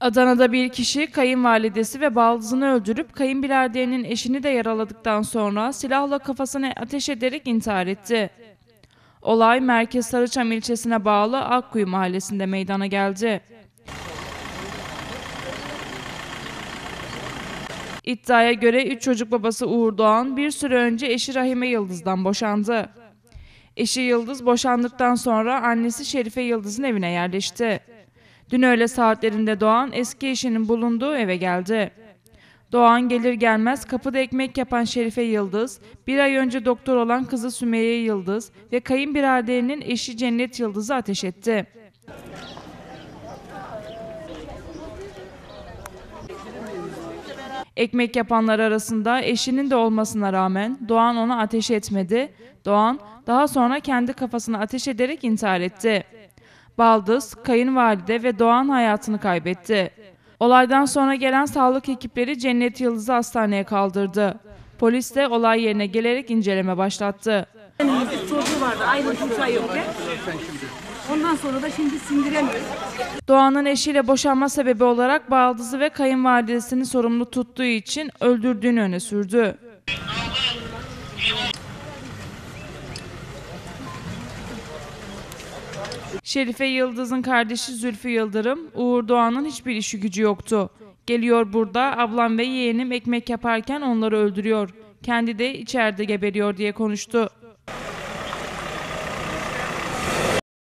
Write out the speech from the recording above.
Adana'da bir kişi kayınvalidesi ve baldızını öldürüp kayınbiraderinin eşini de yaraladıktan sonra silahla kafasına ateş ederek intihar etti. Olay Merkez Sarıçam ilçesine bağlı Akkuyu mahallesinde meydana geldi. İddiaya göre 3 çocuk babası Uğur Doğan bir süre önce eşi Rahime Yıldız'dan boşandı. Eşi Yıldız boşandıktan sonra annesi Şerife Yıldız'ın evine yerleşti. Dün öğle saatlerinde Doğan eski eşinin bulunduğu eve geldi. Doğan gelir gelmez kapıda ekmek yapan Şerife Yıldız, bir ay önce doktor olan kızı Sümeyye Yıldız ve kayınbiraderinin eşi Cennet Yıldız'ı ateş etti. Ekmek yapanlar arasında eşinin de olmasına rağmen Doğan ona ateş etmedi. Doğan daha sonra kendi kafasına ateş ederek intihar etti. Baldız, kayınvalide ve Doğan hayatını kaybetti. Olaydan sonra gelen sağlık ekipleri Cennet Yıldız'ı hastaneye kaldırdı. Polis de olay yerine gelerek inceleme başlattı. Benim çocuğu vardı aynı çocuğa yokken. Ondan sonra da şimdi sindiremiyor. Doğan'ın eşiyle boşanma sebebi olarak baldızı ve kayınvalidesini sorumlu tuttuğu için öldürdüğünü öne sürdü. Şerife Yıldız'ın kardeşi Zülfü Yıldırım, Uğur Doğan'ın hiçbir işi gücü yoktu. Geliyor burada ablam ve yeğenim ekmek yaparken onları öldürüyor. Kendi de içeride geberiyor diye konuştu.